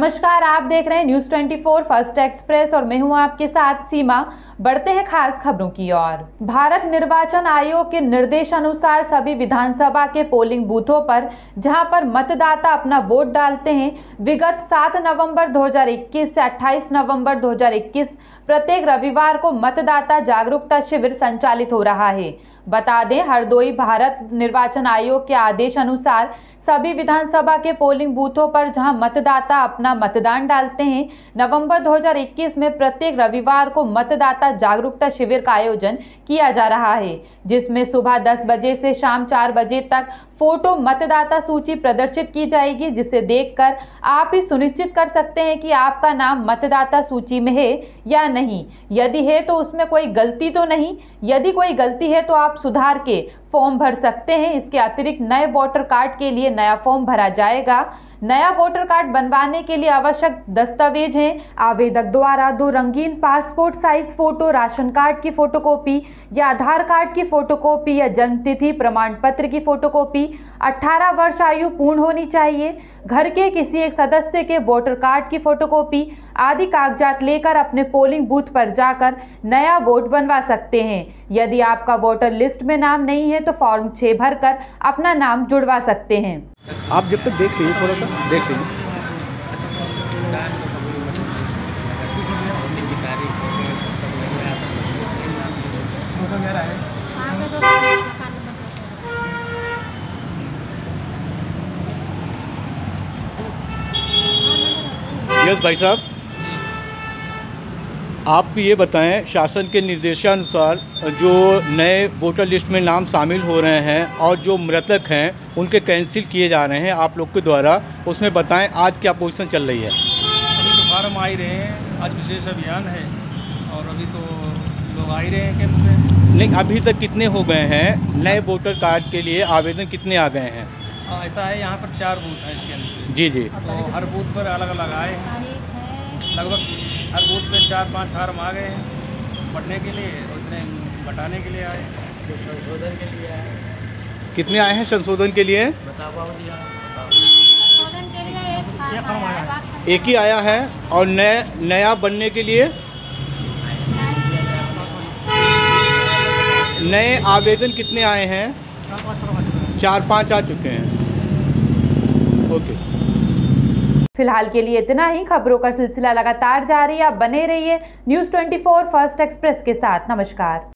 नमस्कार, आप देख रहे हैं न्यूज़ 24 फ़र्स्ट एक्सप्रेस और मैं हूँ आपके साथ सीमा। बढ़ते हैं खास खबरों की ओर। भारत निर्वाचन आयोग के निर्देश अनुसार सभी विधानसभा के पोलिंग बूथों पर, जहाँ पर मतदाता अपना वोट डालते हैं, विगत 7 नवंबर 2021 से 28 नवंबर 2021 प्रत्येक रविवार को मतदाता जागरूकता शिविर संचालित हो रहा है। बता दें हरदोई भारत निर्वाचन आयोग के आदेश अनुसार सभी विधानसभा के पोलिंग बूथों पर, जहाँ मतदाता अपना मतदान डालते हैं। नवंबर 2021 में प्रत्येक रविवार को मतदाता जागरूकता शिविर का आयोजन किया जा रहा है, जिसमें सुबह 10 बजे से शाम 4 बजे तक फ़ोटो मतदाता सूची प्रदर्शित की जाएगी, जिसे देखकर आप ही सुनिश्चित कर सकते हैं कि आपका नाम मतदाता सूची में है या नहीं। यदि है तो उसमें कोई गलती तो नहीं, यदि कोई गलती है तो आप सुधार के फॉर्म भर सकते हैं। इसके अतिरिक्त नए वोटर कार्ड के लिए नया फॉर्म भरा जाएगा। नया वोटर कार्ड बनवाने के लिए आवश्यक दस्तावेज़ हैं। आवेदक द्वारा दो रंगीन passport size photo, ration card की फोटोकॉपी या आधार कार्ड की फोटोकॉपी या जन्म तिथि प्रमाण पत्र की फोटोकॉपी। 18 वर्ष आयु पूर्ण होनी चाहिए। घर के किसी एक सदस्य के वोटर कार्ड की फोटोकॉपी आदि कागजात लेकर अपने पोलिंग बूथ पर जाकर नया वोट बनवा सकते हैं। यदि आपका वोटर लिस्ट में नाम नहीं है तो फॉर्म छः भरकर अपना नाम जुड़वा सकते हैं। आप जब तक देख लीजिए थोड़ा सा देख लीजिए यस भाई साहब आप ये बताएँ शासन के निर्देशानुसार जो नए वोटर लिस्ट में नाम शामिल हो रहे हैं और जो मृतक हैं उनके कैंसिल किए जा रहे हैं आप लोग के द्वारा उसमें बताएँ आज क्या पोजीशन चल रही है। अभी तो फार्म आ ही रहे हैं आज विशेष अभियान है और अभी तो लोग आ ही रहे हैं केंद्र में नहीं अभी तक कितने हो गए हैं? नए वोटर कार्ड के लिए आवेदन कितने आ गए हैं? हाँ, ऐसा है यहाँ पर चार बूथ हैं इसके अंदर। जी जी। तो हर बूथ पर अलग अलग आए हैं। लगभग हर बूथ पे चार पाँच फार्म आ गए हैं पढ़ने के लिए और इतने बटाने के लिए आए। जो संशोधन के लिए आए। कितने आए हैं संशोधन के लिए? बताओ बाबू जी बताओ। संशोधन के लिए एक? है एक ही आया है और नए नया बनने के लिए? नए आवेदन कितने आए हैं? चार पाँच फॉर्म आ चुके हैं। चार पाँच आ चुके हैं। ओके। फ़िलहाल के लिए इतना ही। खबरों का सिलसिला लगातार जारी आप बने रहिए न्यूज़ 24 फ़र्स्ट एक्सप्रेस के साथ। नमस्कार।